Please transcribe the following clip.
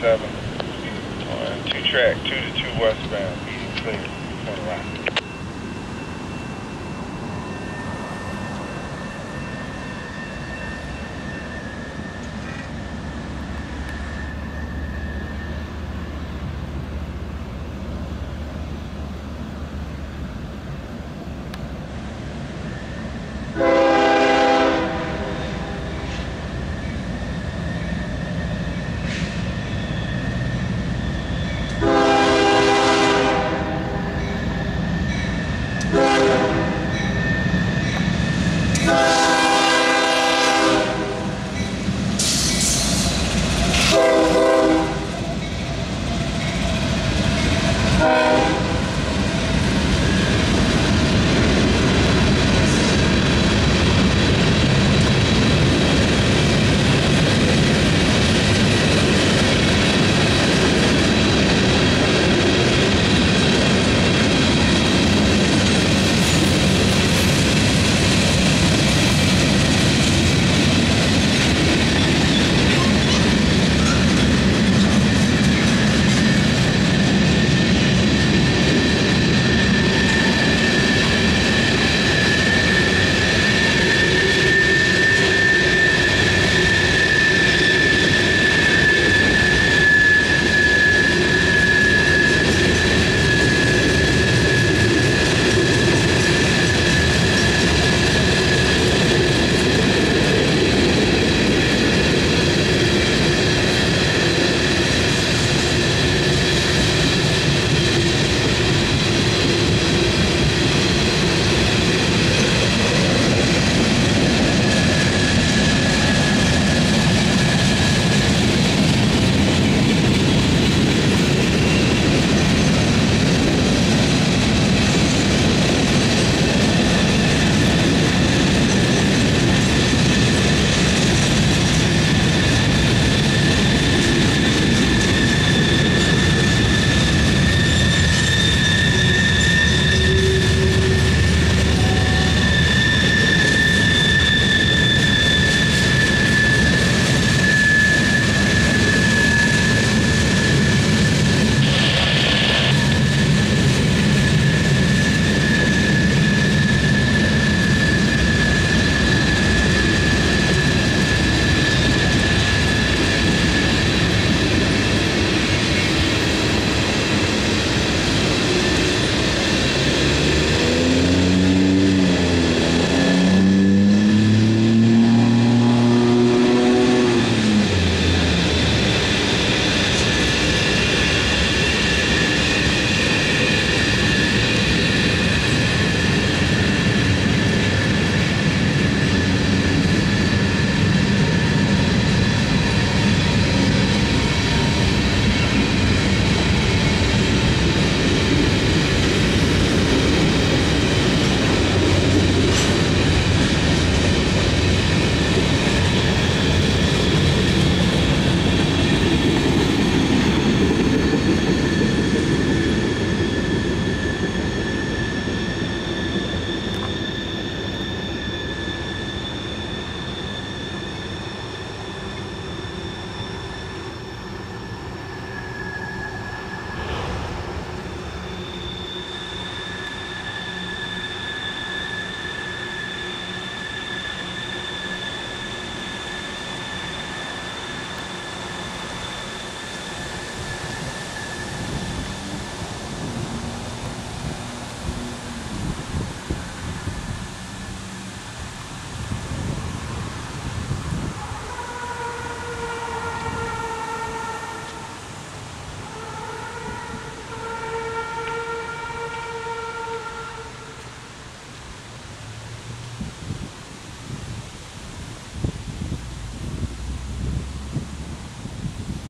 7. On two track, 2 to 2 westbound, easy clear, turn around.